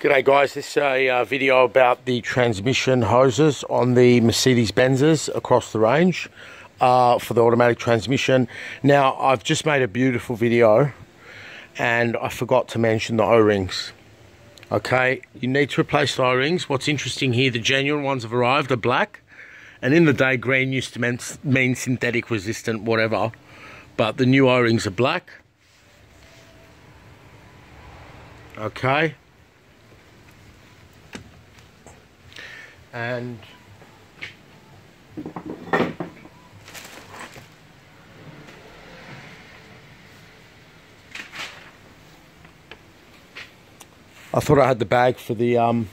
G'day guys, this is a uh, video about the transmission hoses on the Mercedes-Benzes across the range uh, for the automatic transmission. Now, I've just made a beautiful video and I forgot to mention the O-rings. Okay, you need to replace the O-rings. What's interesting here, the genuine ones have arrived, are black. And in the day, green used to mean, mean synthetic resistant, whatever. But the new O-rings are black. Okay. And I thought I had the bag for the um,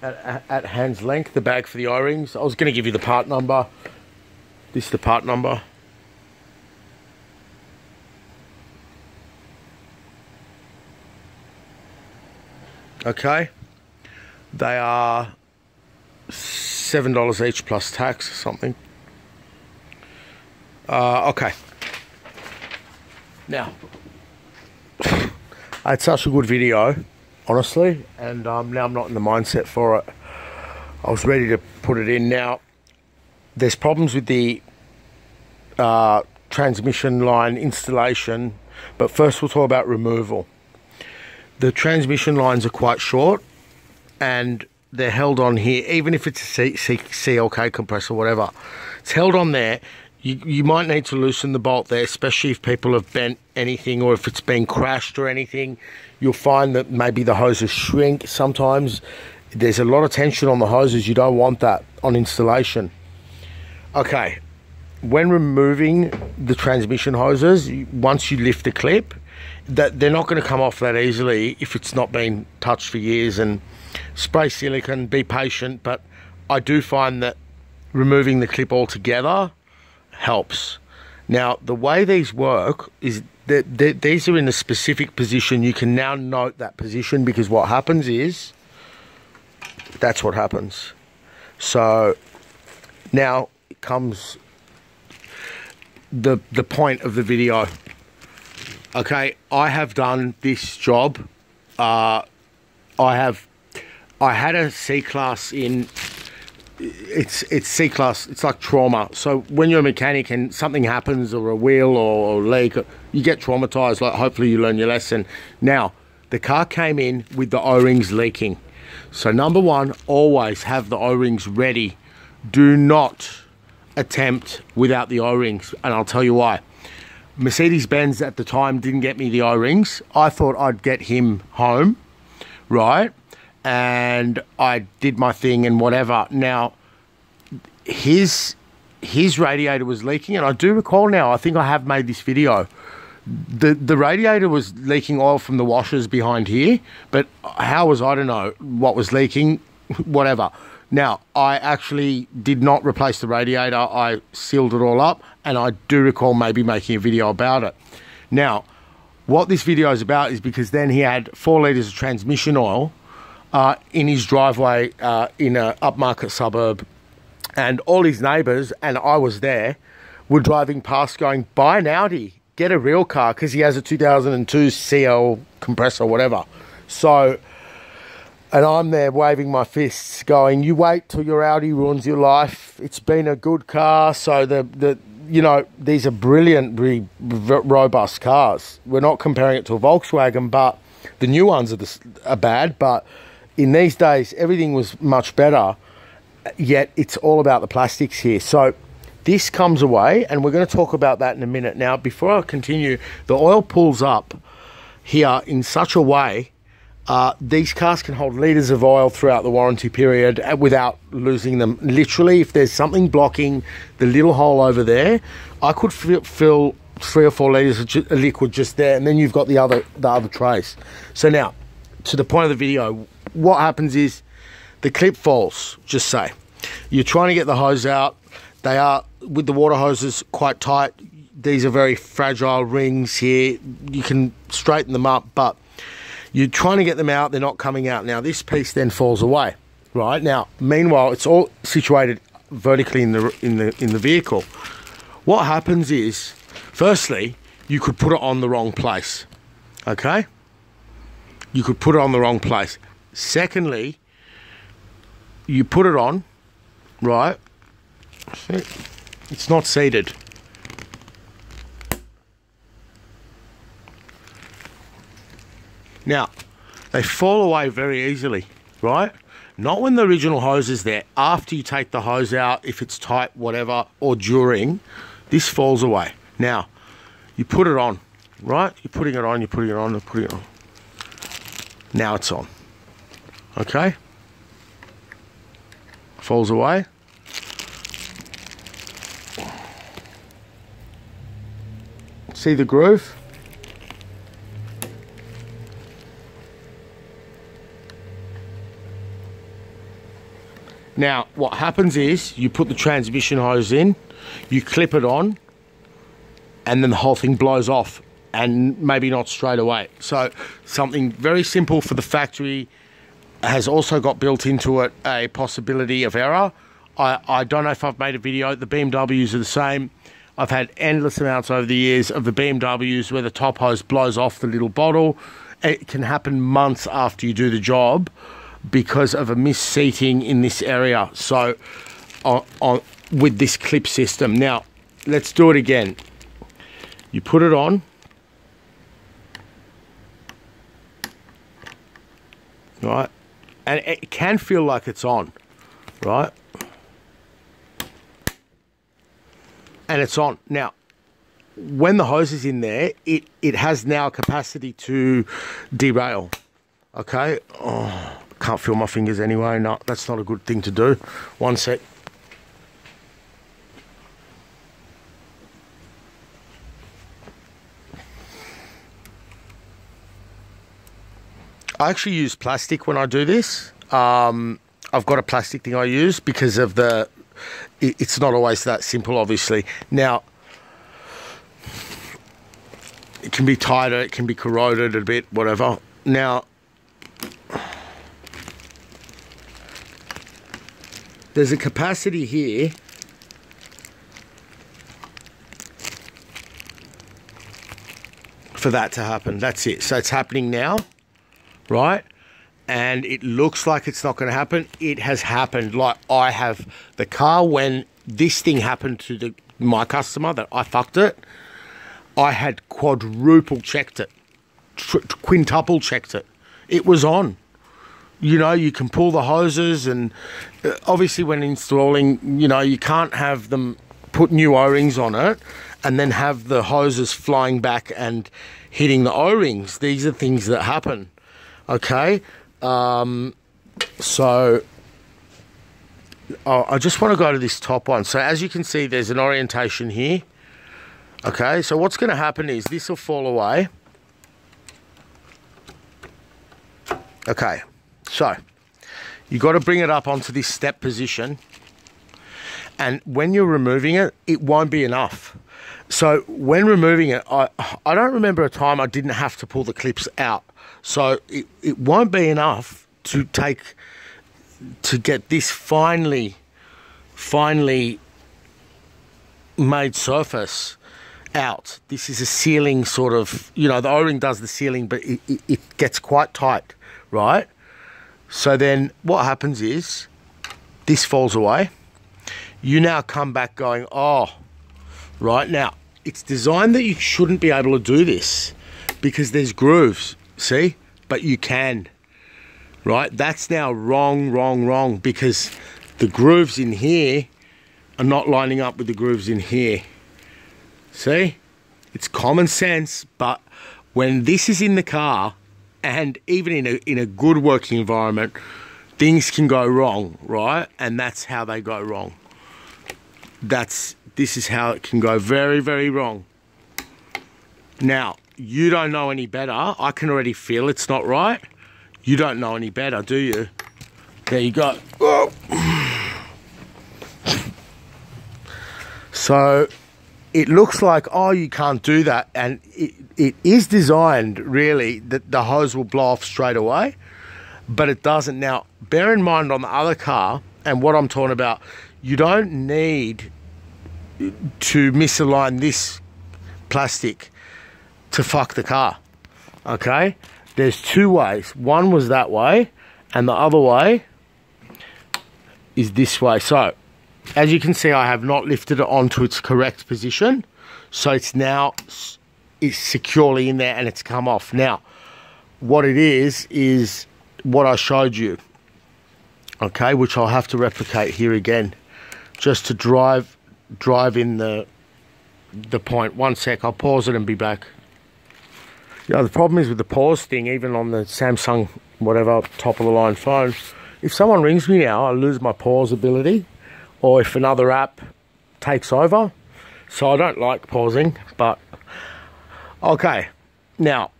at, at hand's length, the bag for the O-rings. I was going to give you the part number. This is the part number. Okay. They are $7 each plus tax or something. Uh, okay. Now, I had such a good video, honestly, and um, now I'm not in the mindset for it. I was ready to put it in. Now, there's problems with the uh, transmission line installation, but first we'll talk about removal. The transmission lines are quite short, and they're held on here, even if it's a C C CLK compressor, whatever. It's held on there. You, you might need to loosen the bolt there, especially if people have bent anything or if it's been crashed or anything. You'll find that maybe the hoses shrink. Sometimes there's a lot of tension on the hoses. You don't want that on installation. Okay, when removing the transmission hoses, once you lift the clip, that they're not going to come off that easily if it's not been touched for years and spray silicone, be patient, but I do find that removing the clip altogether helps. Now, the way these work is that these are in a specific position. You can now note that position because what happens is that's what happens. So now it comes the the point of the video. Okay, I have done this job. Uh, I have I had a C class in it's it's C class. It's like trauma. So when you're a mechanic and something happens, or a wheel or, or leak, you get traumatized. Like hopefully you learn your lesson. Now the car came in with the O-rings leaking. So number one, always have the O-rings ready. Do not attempt without the O-rings, and I'll tell you why. Mercedes-Benz at the time didn't get me the O-rings. I thought I'd get him home, right? and I did my thing and whatever. Now, his his radiator was leaking, and I do recall now. I think I have made this video. The the radiator was leaking oil from the washers behind here, but how was I to know what was leaking? Whatever. Now, I actually did not replace the radiator. I sealed it all up, and I do recall maybe making a video about it. Now, what this video is about is because then he had four litres of transmission oil uh, in his driveway uh, in an upmarket suburb, and all his neighbours and I was there were driving past, going, "Buy an Audi, get a real car," because he has a 2002 CL compressor, whatever. So, and I'm there waving my fists, going, "You wait till your Audi ruins your life. It's been a good car, so the the." You know, these are brilliant, robust cars. We're not comparing it to a Volkswagen, but the new ones are, the, are bad. But in these days, everything was much better, yet it's all about the plastics here. So this comes away, and we're going to talk about that in a minute. Now, before I continue, the oil pulls up here in such a way uh, these cars can hold litres of oil throughout the warranty period uh, without losing them. Literally, if there's something blocking the little hole over there, I could fill three or four litres of liquid just there, and then you've got the other the other trace. So now, to the point of the video, what happens is the clip falls, just say. You're trying to get the hose out. They are, with the water hoses, quite tight. These are very fragile rings here. You can straighten them up, but you're trying to get them out. They're not coming out. Now, this piece then falls away, right? Now, meanwhile, it's all situated vertically in the, in the, in the vehicle. What happens is, firstly, you could put it on the wrong place, okay? you could put it on the wrong place. Secondly, you put it on, right? It's not seated. Now, they fall away very easily, right? Not when the original hose is there. After you take the hose out, if it's tight, whatever, or during, this falls away. Now, you put it on, right? You're putting it on, you're putting it on, you're putting it on. Now it's on. Okay? Falls away. See the groove? Now, what happens is you put the transmission hose in, you clip it on, and then the whole thing blows off and maybe not straight away. So, something very simple for the factory has also got built into it a possibility of error. I, I don't know if I've made a video, the BMWs are the same. I've had endless amounts over the years of the BMWs where the top hose blows off the little bottle. It can happen months after you do the job because of a misseating in this area. So, on, on, with this clip system. Now, let's do it again. You put it on. Right. And it can feel like it's on. Right. And it's on. Now, when the hose is in there, it, it has now capacity to derail. Okay. Oh. Can't feel my fingers anyway. No, that's not a good thing to do. One sec. I actually use plastic when I do this. Um, I've got a plastic thing I use because of the. It, it's not always that simple, obviously. Now, it can be tighter, it can be corroded a bit, whatever. Now, there's a capacity here for that to happen. That's it. So it's happening now, right? And it looks like it's not going to happen. It has happened. Like I have the car when this thing happened to the, my customer that I fucked it. I had quadruple checked it, quintuple checked it. It was on you know, you can pull the hoses, and uh, obviously, when installing, you know, you can't have them put new O rings on it and then have the hoses flying back and hitting the O rings. These are things that happen, okay? Um, so, I just want to go to this top one. So, as you can see, there's an orientation here. Okay, so what's going to happen is this will fall away. Okay, so you've got to bring it up onto this step position. And when you're removing it, it won't be enough. So when removing it, I, I don't remember a time I didn't have to pull the clips out. So it, it won't be enough to take, to get this finely, finely made surface out. This is a sealing sort of, you know, the O-ring does the sealing, but it, it, it gets quite tight, right? So then what happens is this falls away. You now come back going, oh, right now it's designed that you shouldn't be able to do this because there's grooves, see? But you can, right? That's now wrong, wrong, wrong because the grooves in here are not lining up with the grooves in here. See? It's common sense, but when this is in the car, and even in a in a good working environment, things can go wrong, right? And that's how they go wrong. That's this is how it can go very very wrong. Now you don't know any better. I can already feel it's not right. You don't know any better, do you? There you go. Oh. So it looks like oh you can't do that and it, it is designed really that the hose will blow off straight away but it doesn't now bear in mind on the other car and what i'm talking about you don't need to misalign this plastic to fuck the car okay there's two ways. One was that way, and the other way is this way. So, as you can see, I have not lifted it onto its correct position. So it's now it's securely in there and it's come off. Now, what it is, is what I showed you. Okay, which I'll have to replicate here again. Just to drive drive in the the point. One sec, I'll pause it and be back. You know, the problem is with the pause thing, even on the Samsung, whatever, top of the line phone, if someone rings me now, I lose my pause ability, or if another app takes over. So I don't like pausing, but okay. Now,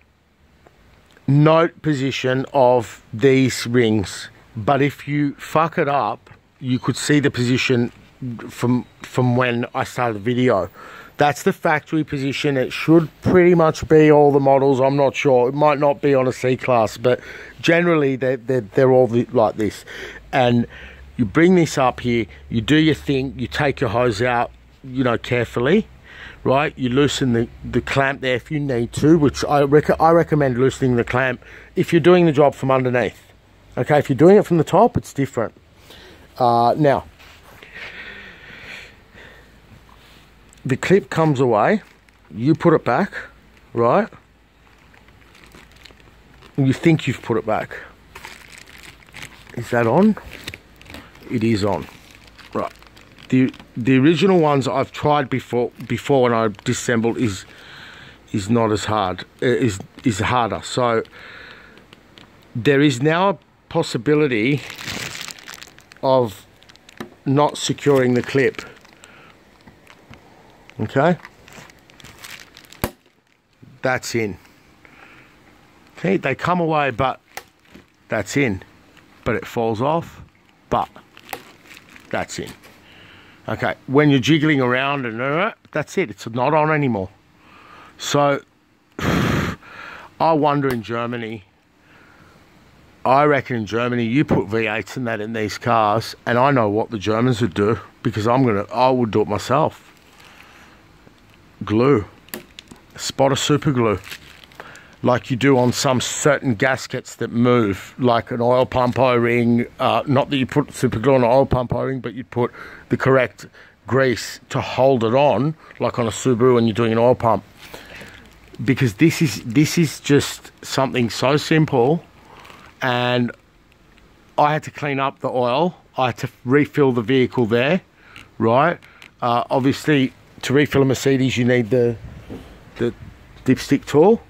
note position of these rings, but if you fuck it up, you could see the position from from when I started the video. That's the factory position. It should pretty much be all the models. I'm not sure. It might not be on a C-Class, but generally they're, they're, they're all like this. And you bring this up here, you do your thing, you take your hose out, you know, carefully, right? You loosen the, the clamp there if you need to, which I, rec I recommend loosening the clamp if you're doing the job from underneath. Okay, if you're doing it from the top, it's different. Uh, now, the clip comes away, you put it back, right? And you think you've put it back. Is that on? It is on. Right. The the original ones I've tried before before when I disassembled is is not as hard uh, is is harder. So there is now a possibility of not securing the clip okay that's in okay they come away but that's in but it falls off but that's in okay when you're jiggling around and uh, that's it it's not on anymore. So I wonder in Germany I reckon in Germany you put V8s and that in these cars and I know what the Germans would do because I'm gonna I would do it myself. Glue, spot of super glue, like you do on some certain gaskets that move, like an oil pump O-ring. Uh, not that you put super glue on an oil pump O-ring, but you put the correct grease to hold it on, like on a Subaru when you're doing an oil pump. Because this is this is just something so simple, and I had to clean up the oil. I had to refill the vehicle there, right? Uh, obviously, to refill a Mercedes, you need the the dipstick tool,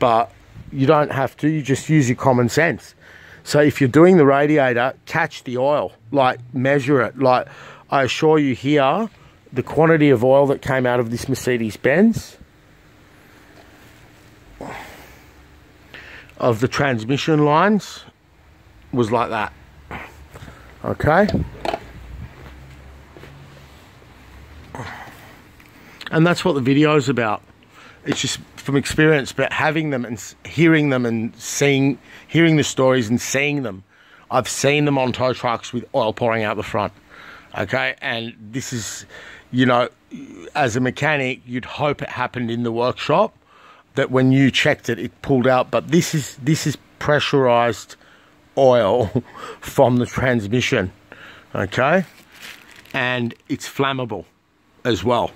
but you don't have to. You just use your common sense. So if you're doing the radiator, catch the oil, like measure it. Like I assure you here, the quantity of oil that came out of this Mercedes Benz of the transmission lines was like that. Okay. and that's what the video is about it's just from experience but having them and hearing them and seeing hearing the stories and seeing them i've seen them on tow trucks with oil pouring out the front okay? And this is you know as a mechanic you'd hope it happened in the workshop that when you checked it it pulled out but this is this is pressurized oil from the transmission okay? And it's flammable as well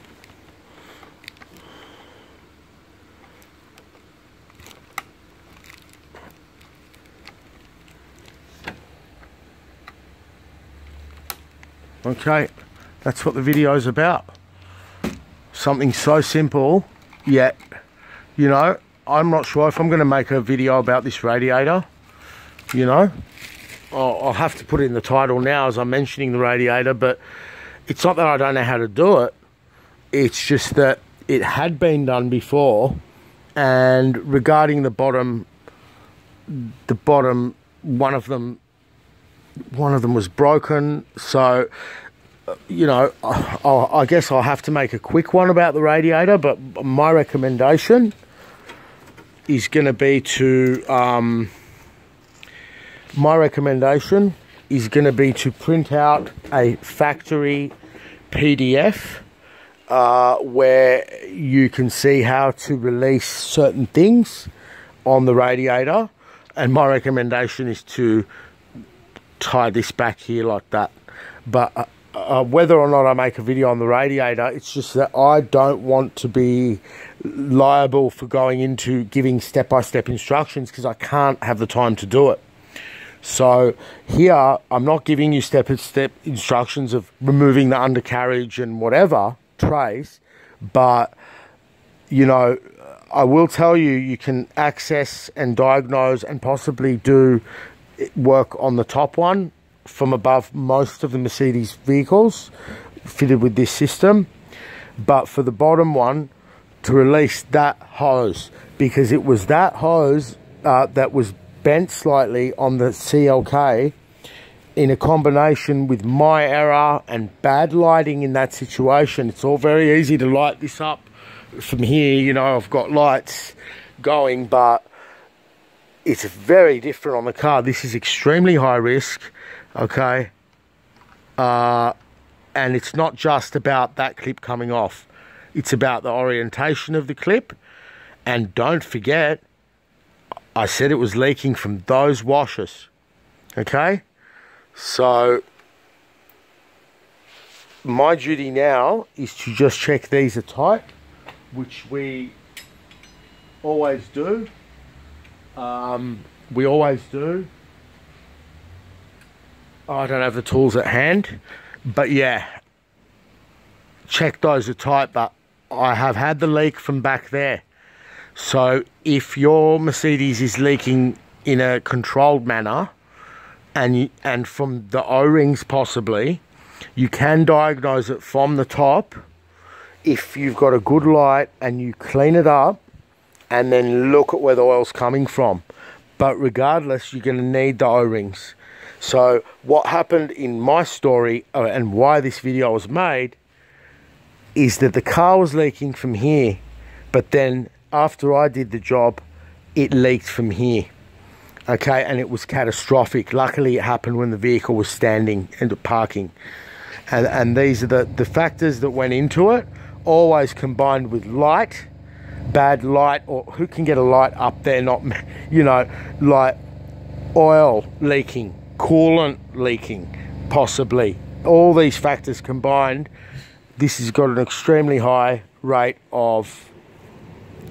Okay, that's what the video is about. Something so simple, yet, you know, I'm not sure if I'm going to make a video about this radiator, you know. I'll, I'll have to put it in the title now as I'm mentioning the radiator, but it's not that I don't know how to do it. It's just that it had been done before, and regarding the bottom, the bottom, one of them one of them was broken. So, you know, I, I guess I'll have to make a quick one about the radiator, but my recommendation is going to be to, um, my recommendation is going to be to print out a factory PDF uh, where you can see how to release certain things on the radiator and my recommendation is to tie this back here like that. But uh, uh, whether or not I make a video on the radiator it's just that I don't want to be liable for going into giving step-by-step -step instructions because I can't have the time to do it. So here I'm not giving you step-by-step -step instructions of removing the undercarriage and whatever trace but you know I will tell you, you can access and diagnose and possibly do work on the top one from above most of the Mercedes vehicles fitted with this system. But for the bottom one, to release that hose because it was that hose uh, that was bent slightly on the CLK in a combination with my error and bad lighting in that situation. It's all very easy to light this up from here, you know, I've got lights going, but it's very different on the car. This is extremely high risk, okay? Uh, and it's not just about that clip coming off. It's about the orientation of the clip. And don't forget, I said it was leaking from those washers, okay? So, my duty now is to just check these are tight which we always do. Um, we always do. I don't have the tools at hand, but yeah, check those are tight, but I have had the leak from back there. So if your Mercedes is leaking in a controlled manner, and you, and from the O-rings possibly, you can diagnose it from the top if you've got a good light and you clean it up and then look at where the oil's coming from. But regardless, you're going to need the O-rings. So what happened in my story uh, and why this video was made is that the car was leaking from here. But then after I did the job, it leaked from here. Okay, and it was catastrophic. Luckily, it happened when the vehicle was standing and parking. And, and these are the, the factors that went into it always combined with light, bad light, or who can get a light up there, not, you know, like oil leaking, coolant leaking, possibly. All these factors combined, this has got an extremely high rate of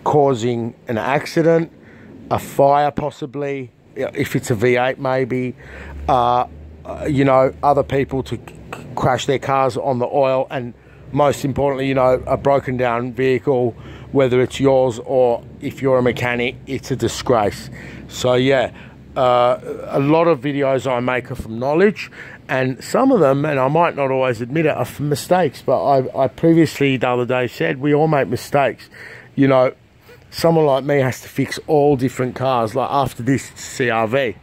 causing an accident, a fire possibly, if it's a V8 maybe, uh, you know, other people to crash their cars on the oil and most importantly, you know, a broken down vehicle, whether it's yours or if you're a mechanic, it's a disgrace. So, yeah, uh, a lot of videos I make are from knowledge, and some of them, and I might not always admit it, are from mistakes. But I, I previously the other day said we all make mistakes. You know, someone like me has to fix all different cars, like after this CRV.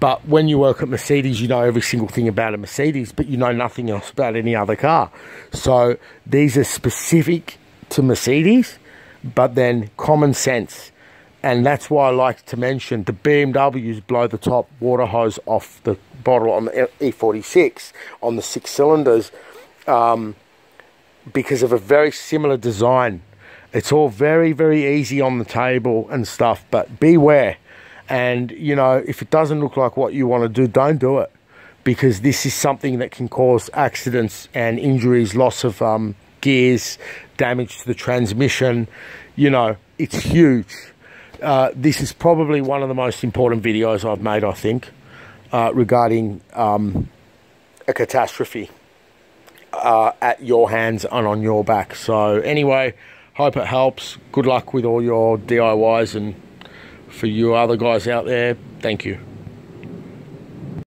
But when you work at Mercedes, you know every single thing about a Mercedes, but you know nothing else about any other car. So these are specific to Mercedes, but then common sense. And that's why I like to mention the BMWs blow the top water hose off the bottle on the E46 on the six cylinders um, because of a very similar design. It's all very, very easy on the table and stuff, but beware and, you know, if it doesn't look like what you want to do, don't do it. Because this is something that can cause accidents and injuries, loss of um, gears, damage to the transmission. You know, it's huge. Uh, this is probably one of the most important videos I've made, I think, uh, regarding um, a catastrophe uh, at your hands and on your back. So, anyway, hope it helps. Good luck with all your DIYs and for you other guys out there, thank you.